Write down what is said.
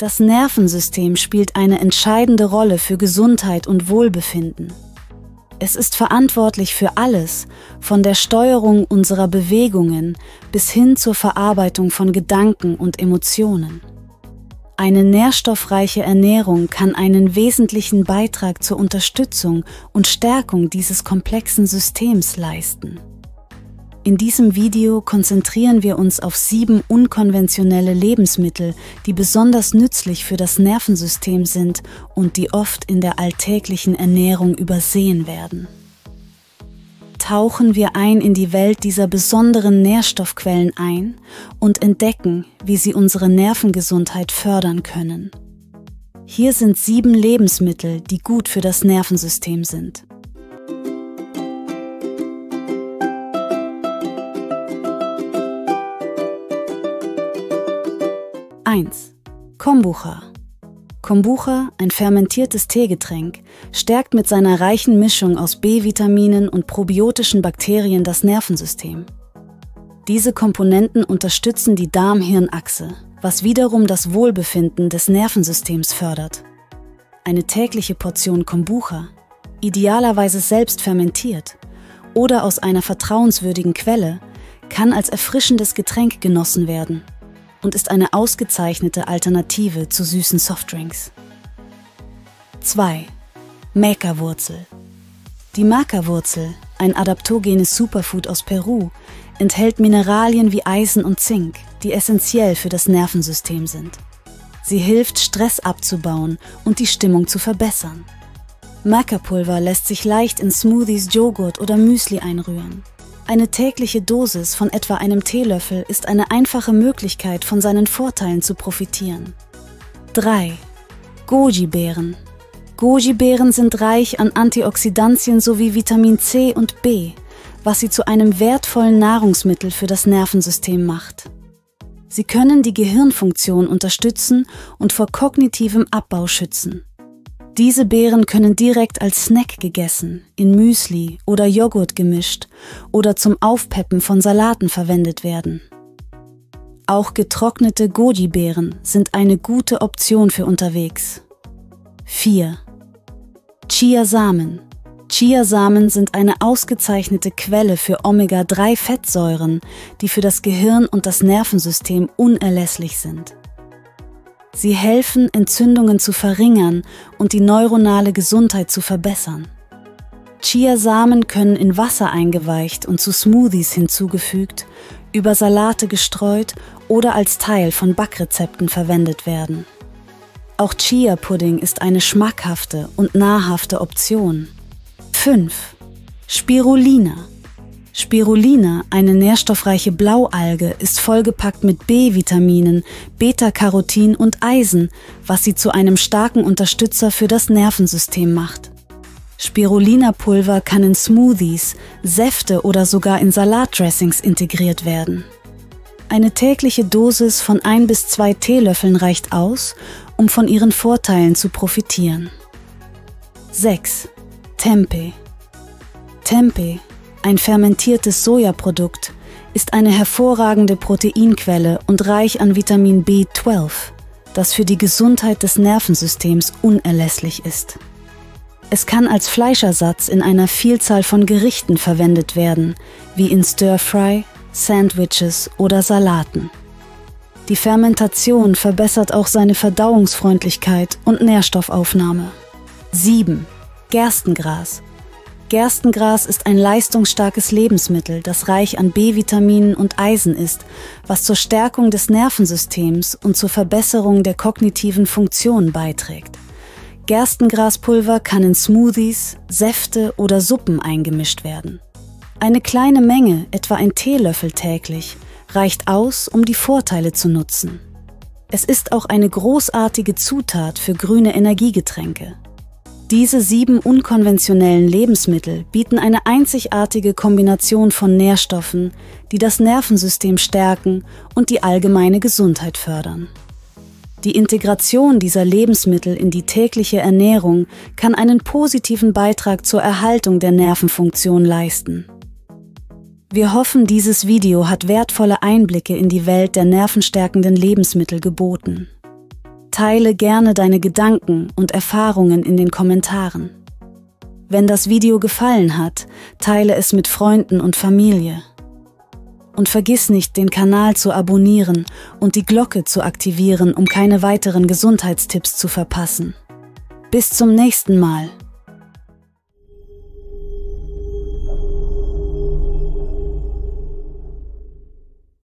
Das Nervensystem spielt eine entscheidende Rolle für Gesundheit und Wohlbefinden. Es ist verantwortlich für alles, von der Steuerung unserer Bewegungen bis hin zur Verarbeitung von Gedanken und Emotionen. Eine nährstoffreiche Ernährung kann einen wesentlichen Beitrag zur Unterstützung und Stärkung dieses komplexen Systems leisten. In diesem Video konzentrieren wir uns auf sieben unkonventionelle Lebensmittel, die besonders nützlich für das Nervensystem sind und die oft in der alltäglichen Ernährung übersehen werden. Tauchen wir ein in die Welt dieser besonderen Nährstoffquellen ein und entdecken, wie sie unsere Nervengesundheit fördern können. Hier sind sieben Lebensmittel, die gut für das Nervensystem sind. 1. Kombucha. Kombucha, ein fermentiertes Teegetränk, stärkt mit seiner reichen Mischung aus B-Vitaminen und probiotischen Bakterien das Nervensystem. Diese Komponenten unterstützen die Darm-Hirn-Achse, was wiederum das Wohlbefinden des Nervensystems fördert. Eine tägliche Portion Kombucha, idealerweise selbst fermentiert oder aus einer vertrauenswürdigen Quelle, kann als erfrischendes Getränk genossen werden und ist eine ausgezeichnete Alternative zu süßen Softdrinks. 2. Maca-Wurzel. Die Maca-Wurzel, ein adaptogenes Superfood aus Peru, enthält Mineralien wie Eisen und Zink, die essentiell für das Nervensystem sind. Sie hilft, Stress abzubauen und die Stimmung zu verbessern. Maca-Pulver lässt sich leicht in Smoothies, Joghurt oder Müsli einrühren. Eine tägliche Dosis von etwa einem Teelöffel ist eine einfache Möglichkeit, von seinen Vorteilen zu profitieren. 3. Goji-Beeren. Goji-Beeren sind reich an Antioxidantien sowie Vitamin C und B, was sie zu einem wertvollen Nahrungsmittel für das Nervensystem macht. Sie können die Gehirnfunktion unterstützen und vor kognitivem Abbau schützen. Diese Beeren können direkt als Snack gegessen, in Müsli oder Joghurt gemischt oder zum Aufpeppen von Salaten verwendet werden. Auch getrocknete Goji-Beeren sind eine gute Option für unterwegs. 4. Chiasamen. Chiasamen sind eine ausgezeichnete Quelle für Omega-3-Fettsäuren, die für das Gehirn und das Nervensystem unerlässlich sind. Sie helfen, Entzündungen zu verringern und die neuronale Gesundheit zu verbessern. Chiasamen können in Wasser eingeweicht und zu Smoothies hinzugefügt, über Salate gestreut oder als Teil von Backrezepten verwendet werden. Auch Chia-Pudding ist eine schmackhafte und nahrhafte Option. 5. Spirulina Spirulina, eine nährstoffreiche Blaualge, ist vollgepackt mit B-Vitaminen, Beta-Carotin und Eisen, was sie zu einem starken Unterstützer für das Nervensystem macht. Spirulina-Pulver kann in Smoothies, Säfte oder sogar in Salatdressings integriert werden. Eine tägliche Dosis von ein bis zwei Teelöffeln reicht aus, um von ihren Vorteilen zu profitieren. 6. Tempeh. Tempeh ein fermentiertes Sojaprodukt ist eine hervorragende Proteinquelle und reich an Vitamin B12, das für die Gesundheit des Nervensystems unerlässlich ist. Es kann als Fleischersatz in einer Vielzahl von Gerichten verwendet werden, wie in Stir-Fry, Sandwiches oder Salaten. Die Fermentation verbessert auch seine Verdauungsfreundlichkeit und Nährstoffaufnahme. 7. Gerstengras Gerstengras ist ein leistungsstarkes Lebensmittel, das reich an B-Vitaminen und Eisen ist, was zur Stärkung des Nervensystems und zur Verbesserung der kognitiven Funktion beiträgt. Gerstengraspulver kann in Smoothies, Säfte oder Suppen eingemischt werden. Eine kleine Menge, etwa ein Teelöffel täglich, reicht aus, um die Vorteile zu nutzen. Es ist auch eine großartige Zutat für grüne Energiegetränke. Diese sieben unkonventionellen Lebensmittel bieten eine einzigartige Kombination von Nährstoffen, die das Nervensystem stärken und die allgemeine Gesundheit fördern. Die Integration dieser Lebensmittel in die tägliche Ernährung kann einen positiven Beitrag zur Erhaltung der Nervenfunktion leisten. Wir hoffen, dieses Video hat wertvolle Einblicke in die Welt der nervenstärkenden Lebensmittel geboten. Teile gerne deine Gedanken und Erfahrungen in den Kommentaren. Wenn das Video gefallen hat, teile es mit Freunden und Familie. Und vergiss nicht, den Kanal zu abonnieren und die Glocke zu aktivieren, um keine weiteren Gesundheitstipps zu verpassen. Bis zum nächsten Mal.